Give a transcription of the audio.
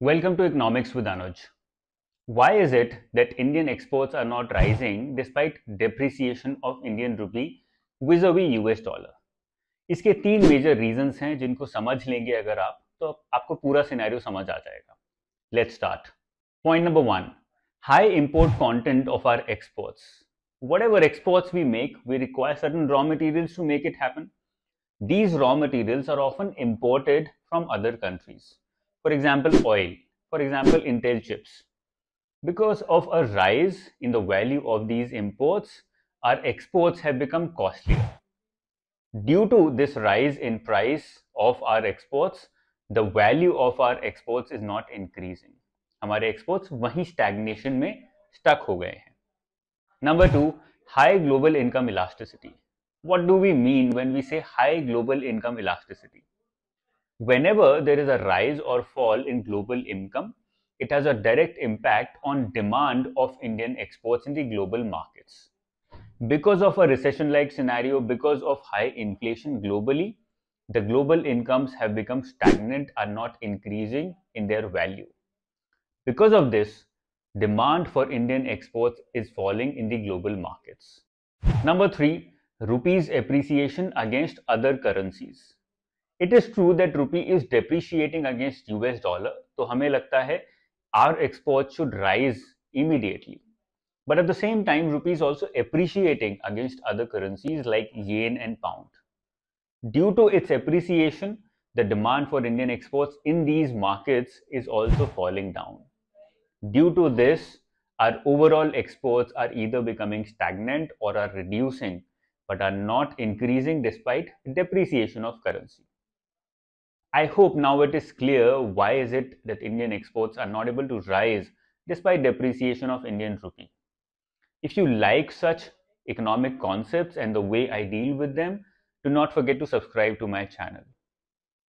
Welcome to Economics with Anuj. Why is it that Indian exports are not rising despite depreciation of Indian rupee vis-a-vis US dollar? इसके तीन major reasons हैं जिनको समझ लेंगे अगर आप तो आपको पूरा सिनेरियो समझ आ जाएगा let's start point number one high import content of our exports whatever exports we make we require certain raw materials to make it happen these raw materials are often imported from other countries for example, oil, for example, Intel chips. Because of a rise in the value of these imports, our exports have become costlier. Due to this rise in price of our exports, the value of our exports is not increasing. हमारे exports वहीं stagnation में stuck हो गए हैं. Number two, high global income elasticity. What do we mean when we say high global income elasticity? Whenever there is a rise or fall in global income, it has a direct impact on demand of Indian exports in the global markets. Because of a recession like scenario, because of high inflation globally, the global incomes have become stagnant, are not increasing in their value. Because of this, demand for Indian exports is falling in the global markets. Number three, rupees appreciation against other currencies. It is true that rupee is depreciating against US dollar तो हमें लगता है are export should rise immediately but at the same time rupee is also appreciating against other currencies like yen and pound due to its appreciation the demand for indian exports in these markets is also falling down due to this our overall exports are either becoming stagnant or are reducing but are not increasing despite depreciation of currency I hope now it is clear why is it that Indian exports are not able to rise despite depreciation of Indian rupee. If you like such economic concepts and the way I deal with them, do not forget to subscribe to my channel.